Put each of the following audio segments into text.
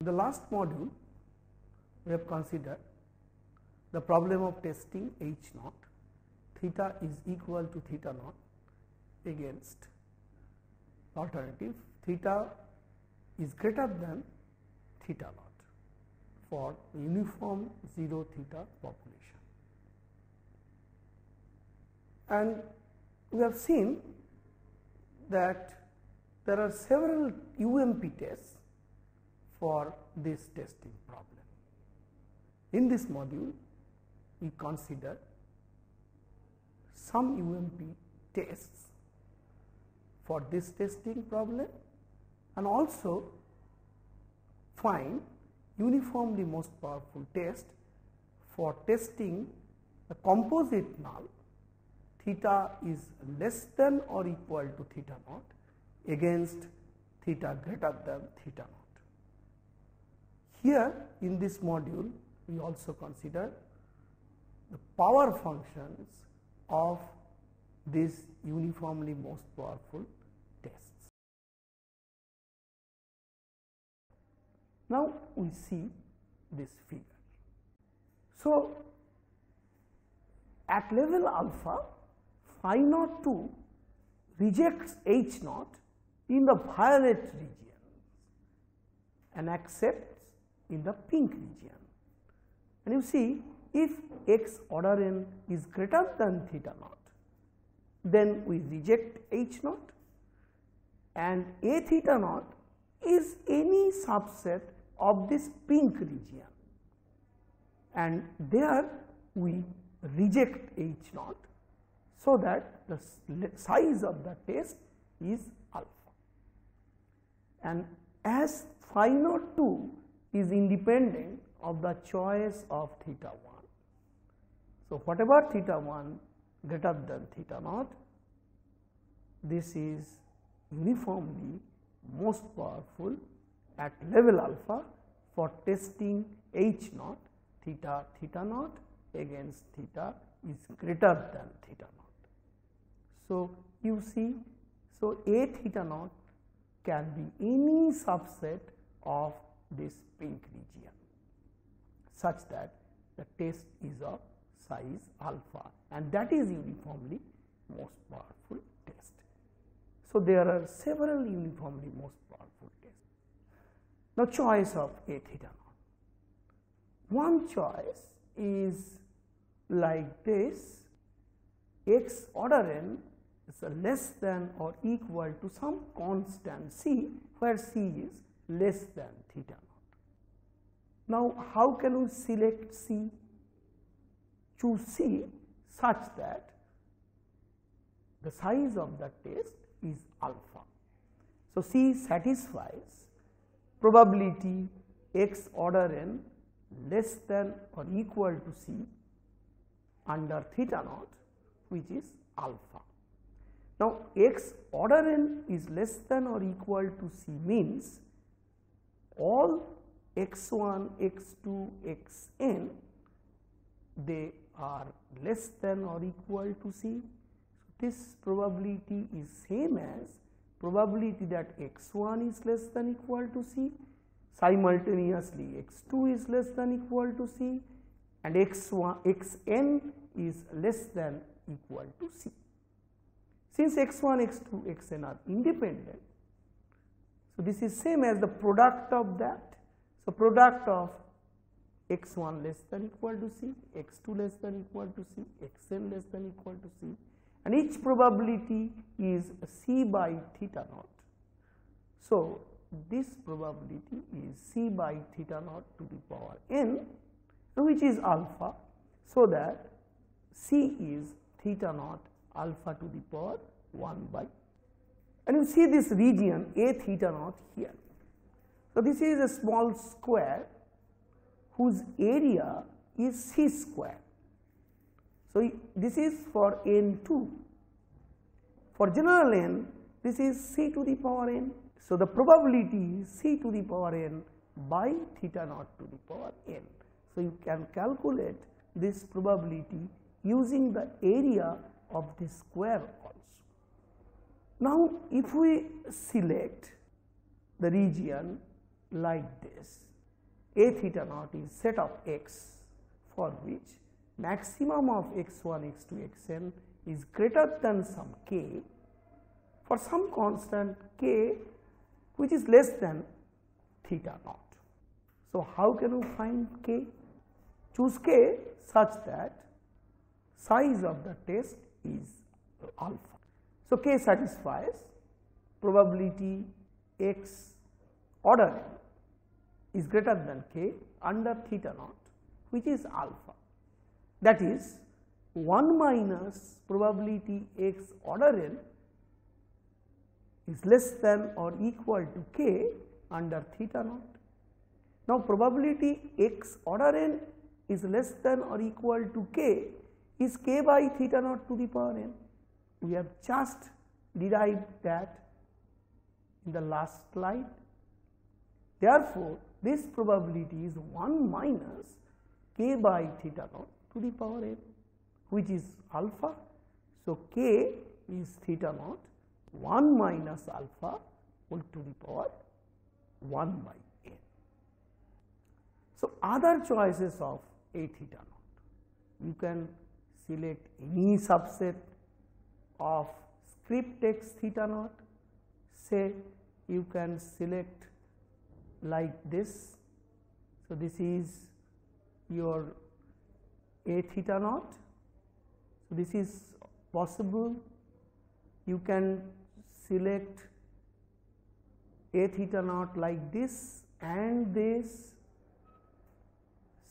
In the last module, we have considered the problem of testing H naught, theta is equal to theta naught against alternative theta is greater than theta naught for uniform 0 theta population. And we have seen that there are several UMP tests for this testing problem. In this module, we consider some UMP tests for this testing problem and also find uniformly most powerful test for testing the composite null theta is less than or equal to theta naught against theta greater than theta naught. Here in this module we also consider the power functions of these uniformly most powerful tests. Now, we see this figure. So, at level alpha phi naught 2 rejects H naught in the violet region and accepts in the pink region. And you see if x order n is greater than theta naught, then we reject H naught and A theta naught is any subset of this pink region and there we reject H naught. So, that the size of the test is alpha and as phi naught 2 is independent of the choice of theta 1. So, whatever theta 1 greater than theta naught, this is uniformly most powerful at level alpha for testing H naught theta theta naught against theta is greater than theta naught. So, you see, so A theta naught can be any subset of this pink region such that the test is of size alpha and that is uniformly most powerful test. So, there are several uniformly most powerful tests. Now, choice of A theta naught. One choice is like this x order n is less than or equal to some constant c where c is less than theta naught. Now, how can we select C? Choose C such that the size of the test is alpha. So, C satisfies probability x order n less than or equal to C under theta naught which is alpha. Now, x order n is less than or equal to C means all x1, x2, xn they are less than or equal to C. So, this probability is same as probability that x1 is less than equal to C simultaneously x2 is less than equal to C and x1 xn is less than equal to C. Since x1, x2, xn are independent, so this is same as the product of that so, product of x 1 less than equal to c, x 2 less than equal to c, x n less than equal to c and each probability is c by theta naught. So, this probability is c by theta naught to the power n which is alpha. So, that c is theta naught alpha to the power 1 by and you see this region a theta naught here. So, this is a small square whose area is c square. So, this is for n 2. For general n, this is c to the power n. So, the probability is c to the power n by theta naught to the power n. So, you can calculate this probability using the area of the square also. Now, if we select the region like this. a theta naught is set of x for which maximum of x1, x2, xn is greater than some k for some constant k which is less than theta naught. So, how can we find k? Choose k such that size of the test is alpha. So, k satisfies probability x order n is greater than k under theta naught which is alpha that is 1 minus probability x order n is less than or equal to k under theta naught. Now, probability x order n is less than or equal to k is k by theta naught to the power n. We have just derived that in the last slide. Therefore, this probability is 1 minus k by theta naught to the power n which is alpha. So, k is theta naught 1 minus alpha whole to the power 1 by n. So, other choices of a theta naught, you can select any subset of script x theta naught, say you can select like this. So, this is your a theta naught. So, this is possible you can select a theta naught like this and this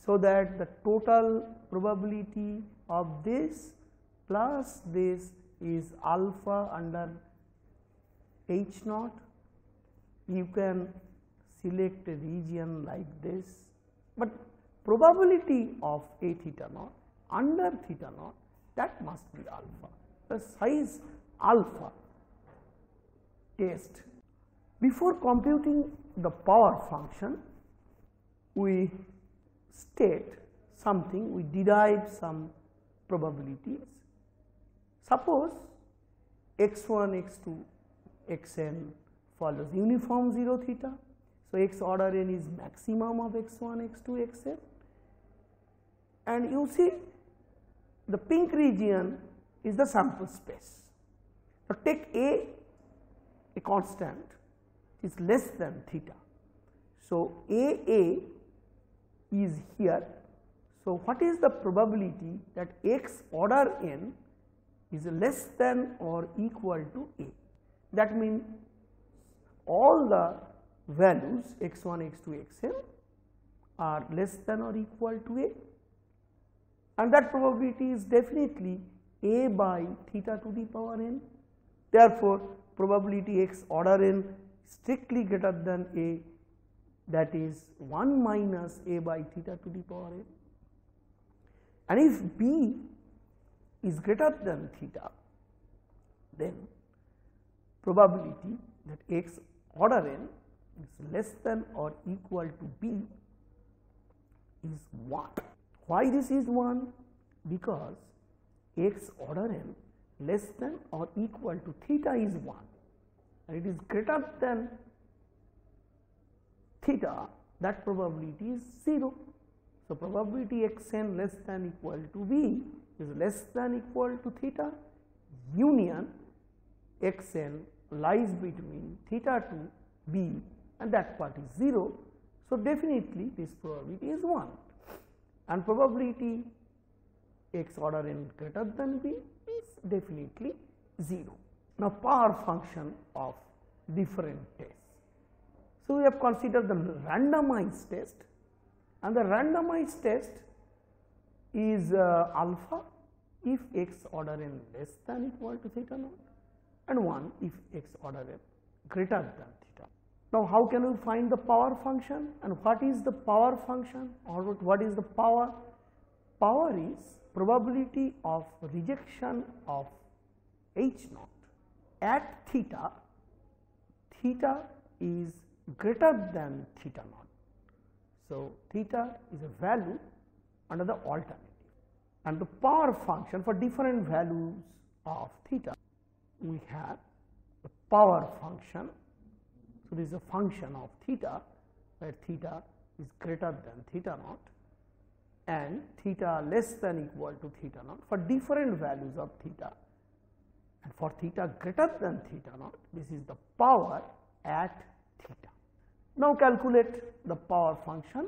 so that the total probability of this plus this is alpha under h naught. You can select a region like this, but probability of a theta naught under theta naught that must be alpha. The size alpha test. Before computing the power function, we state something, we derive some probabilities. Suppose x1, x2, xn follows uniform 0 theta. So, x order n is maximum of x1, x2, xn and you see the pink region is the sample space. Now, take A a constant is less than theta. So, A A is here. So, what is the probability that x order n is less than or equal to A? That means all the values x 1, x 2, x n are less than or equal to A and that probability is definitely A by theta to the power n. Therefore, probability x order n strictly greater than A that is 1 minus A by theta to the power n. And if B is greater than theta, then probability that x order n is less than or equal to B is 1. Why this is 1? Because x order n less than or equal to theta is 1 and it is greater than theta that probability is 0. So, probability x n less than equal to b is less than equal to theta union x n lies between theta to b and that part is 0. So, definitely this probability is 1 and probability x order n greater than b is definitely 0. Now, power function of different tests. So, we have considered the randomized test and the randomized test is uh, alpha if x order n less than equal to theta naught and 1 if x order n greater than theta. Now, how can we find the power function and what is the power function or what is the power? Power is probability of rejection of h naught at theta, theta is greater than theta naught. So, theta is a value under the alternative and the power function for different values of theta we have the power function. So, this is a function of theta where theta is greater than theta naught and theta less than equal to theta naught for different values of theta and for theta greater than theta naught this is the power at theta. Now calculate the power function.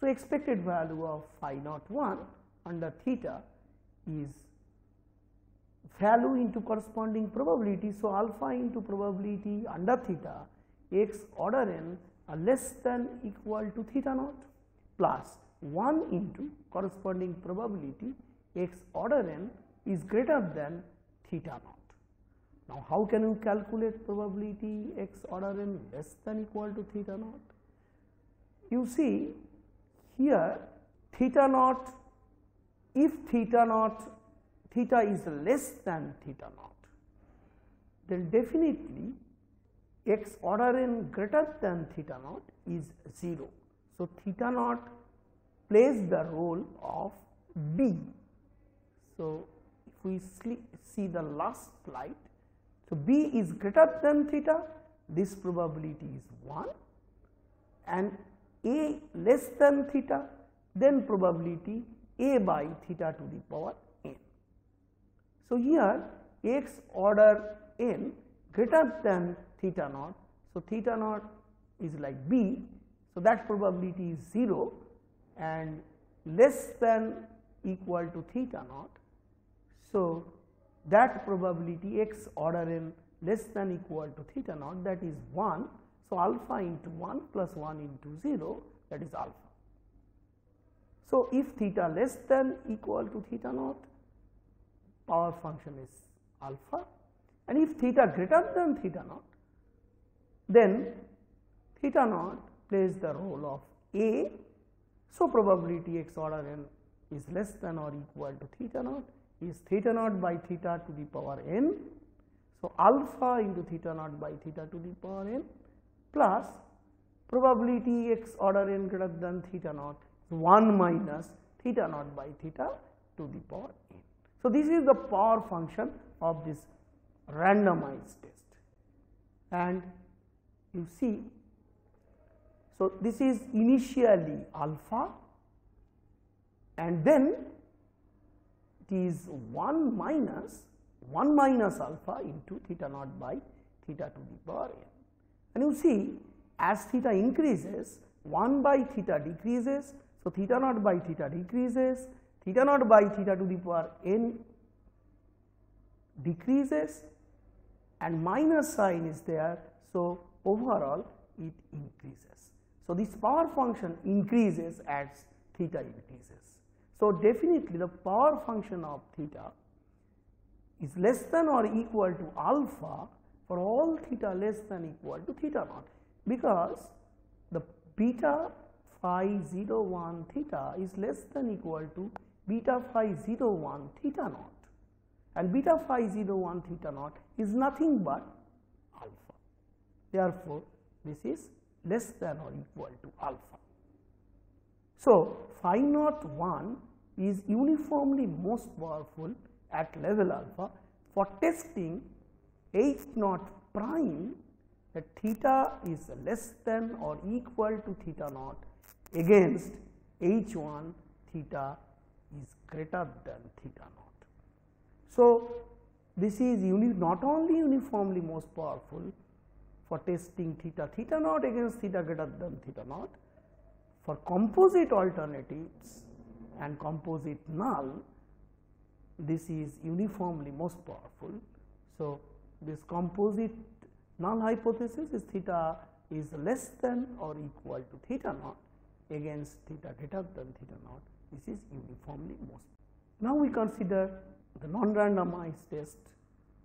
So, expected value of phi naught 1 under theta is value into corresponding probability. So, alpha into probability under theta x order n are less than equal to theta naught plus 1 into corresponding probability x order n is greater than theta naught. Now, how can you calculate probability x order n less than equal to theta naught? You see here theta naught, if theta naught, theta is less than theta naught, then definitely x order n greater than theta naught is 0. So, theta naught plays the role of B. So, if we see the last slide, so B is greater than theta, this probability is 1 and A less than theta, then probability A by theta to the power n. So, here x order n greater than theta naught. So, theta naught is like B. So, that probability is 0 and less than equal to theta naught. So, that probability x order n less than equal to theta naught that is 1. So, alpha into 1 plus 1 into 0 that is alpha. So, if theta less than equal to theta naught power function is alpha and if theta greater than theta naught then theta naught plays the role of A. So, probability x order n is less than or equal to theta naught is theta naught by theta to the power n. So, alpha into theta naught by theta to the power n plus probability x order n greater than theta naught 1 minus theta naught by theta to the power n. So, this is the power function of this randomized test and you see. So, this is initially alpha and then it is 1 minus 1 minus alpha into theta naught by theta to the power n. And you see as theta increases 1 by theta decreases. So, theta naught by theta decreases, theta naught by theta to the power n decreases and minus sign is there. So, overall it increases. So, this power function increases as theta increases. So, definitely the power function of theta is less than or equal to alpha for all theta less than equal to theta naught because the beta phi 0 1 theta is less than equal to beta phi 0 1 theta naught and beta phi 0 1 theta naught is nothing but alpha. Therefore, this is less than or equal to alpha. So, phi naught 1 is uniformly most powerful at level alpha for testing H naught prime that theta is less than or equal to theta naught against H 1 theta is greater than theta naught. So, this is not only uniformly most powerful for testing theta theta naught against theta greater than theta naught, for composite alternatives and composite null, this is uniformly most powerful. So, this composite null hypothesis is theta is less than or equal to theta naught against theta greater than theta naught, this is uniformly most. Now, we consider the non-randomized test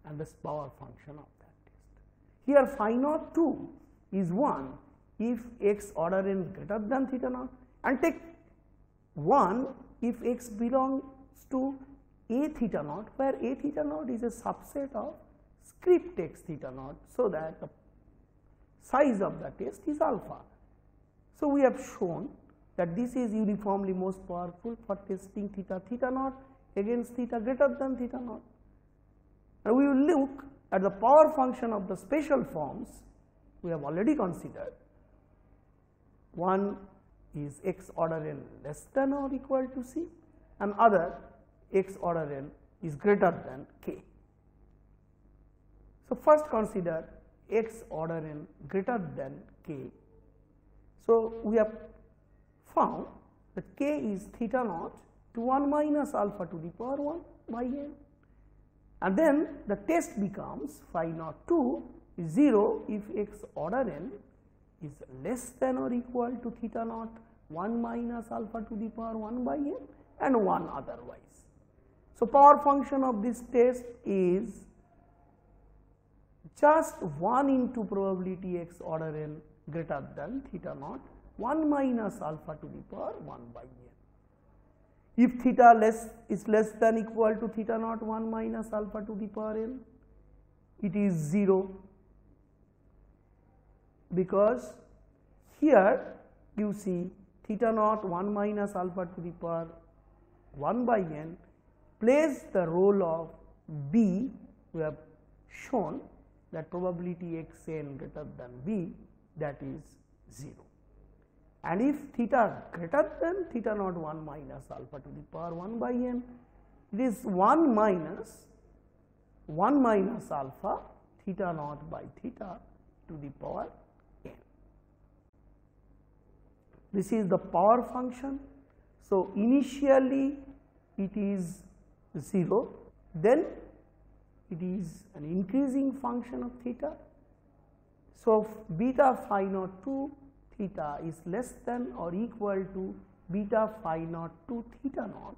and this power function of that test. Here phi naught 2 is 1 if x order n greater than theta naught and take 1 if x belongs to a theta naught where a theta naught is a subset of script x theta naught. So, that the size of the test is alpha. So, we have shown that this is uniformly most powerful for testing theta theta naught against theta greater than theta naught. Now, we will look at the power function of the special forms we have already considered. One is x order n less than or equal to c and other x order n is greater than k. So, first consider x order n greater than k. So, we have found that k is theta naught to 1 minus alpha to the power 1 by n and then the test becomes phi naught 2 is 0 if x order n is less than or equal to theta naught 1 minus alpha to the power 1 by n and 1 otherwise. So, power function of this test is just 1 into probability x order n greater than theta naught 1 minus alpha to the power 1 by n. If theta less is less than equal to theta naught 1 minus alpha to the power n, it is 0 because here you see theta naught 1 minus alpha to the power 1 by n plays the role of b we have shown that probability x n greater than b that is 0 and if theta greater than theta naught 1 minus alpha to the power 1 by n it is 1 minus 1 minus alpha theta naught by theta to the power n. This is the power function. So, initially it is 0, then it is an increasing function of theta. So, beta phi naught 2 theta is less than or equal to beta phi naught 2 theta naught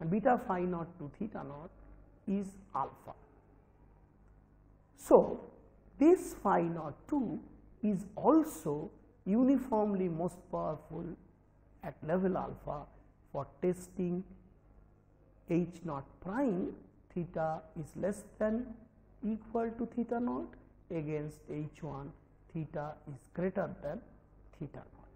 and beta phi naught 2 theta naught is alpha. So, this phi naught 2 is also uniformly most powerful at level alpha for testing h naught prime theta is less than equal to theta naught against h 1 theta is greater than theta naught.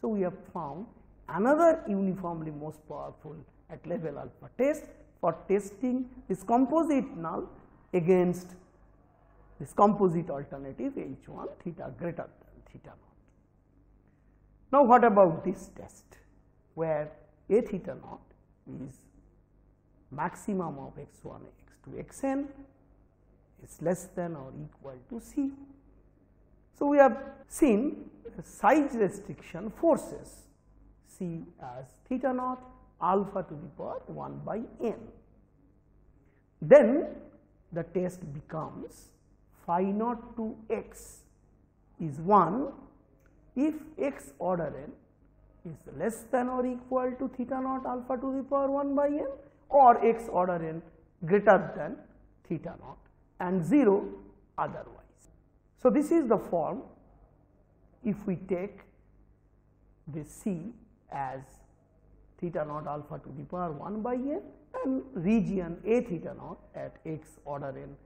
So, we have found another uniformly most powerful at level alpha test for testing this composite null against this composite alternative H 1 theta greater than theta naught. Now, what about this test where A theta naught is maximum of x 1 x 2 x n is less than or equal to c. So, we have seen size restriction forces c as theta naught alpha to the power 1 by n. Then the test becomes phi naught to x is 1 if x order n is less than or equal to theta naught alpha to the power 1 by n or x order n greater than theta naught and 0 otherwise. So, this is the form if we take this c as theta naught alpha to the power 1 by n and region a theta naught at x order n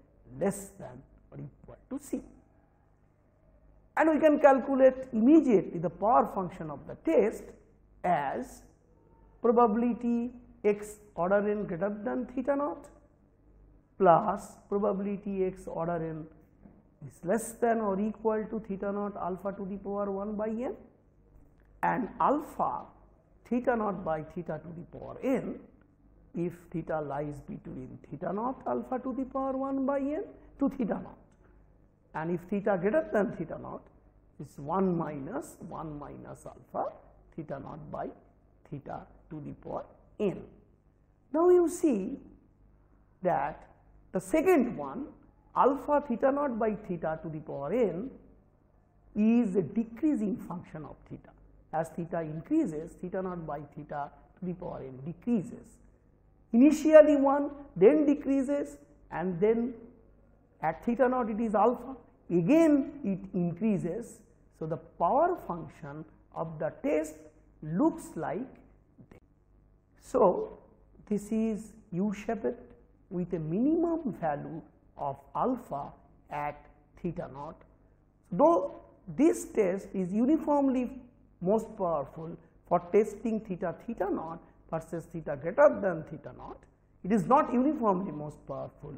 less than or equal to c. And we can calculate immediately the power function of the test as probability x order n greater than theta naught plus probability x order n is less than or equal to theta naught alpha to the power 1 by n and alpha theta naught by theta to the power n if theta lies between theta naught alpha to the power 1 by n to theta naught. And if theta greater than theta naught is 1 minus 1 minus alpha theta naught by theta to the power n. Now, you see that the second one alpha theta naught by theta to the power n is a decreasing function of theta. As theta increases, theta naught by theta to the power n decreases. Initially 1, then decreases and then at theta naught it is alpha, again it increases. So, the power function of the test looks like. So, this is U shaped with a minimum value of alpha at theta naught. Though this test is uniformly most powerful for testing theta theta naught versus theta greater than theta naught, it is not uniformly most powerful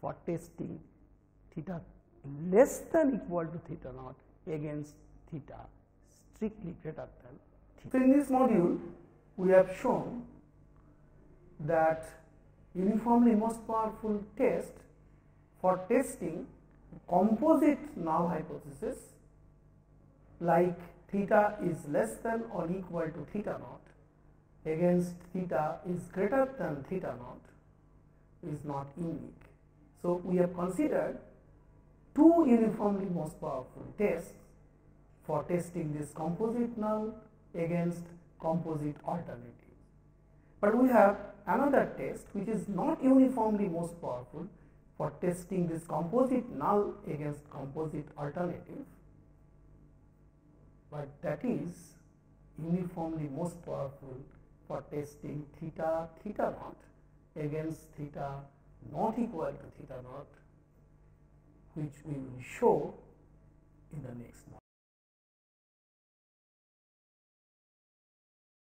for testing theta less than equal to theta naught against theta strictly greater than theta. So, in this module we have shown that uniformly most powerful test for testing composite null hypothesis like theta is less than or equal to theta naught against theta is greater than theta naught is not unique. So, we have considered two uniformly most powerful tests for testing this composite null against composite alternative. But we have another test which is not uniformly most powerful for testing this composite null against composite alternative, but that is uniformly most powerful for testing theta theta naught against theta not equal to theta naught which we will show in the next